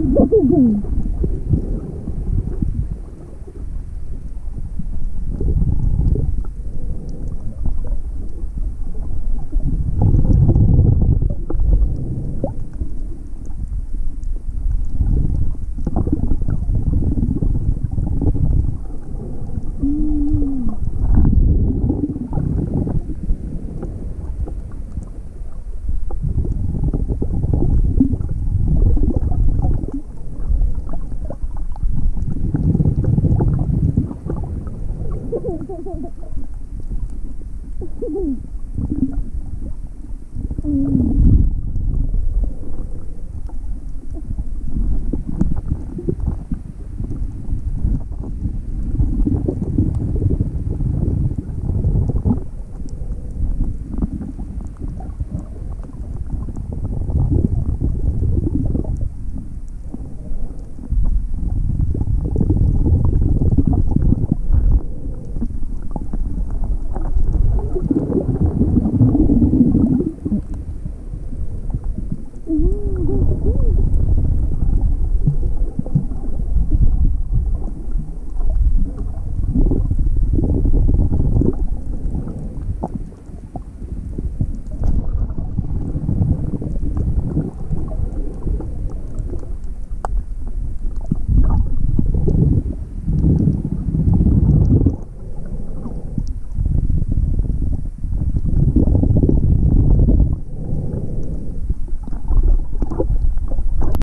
Uhum. Oh, my God.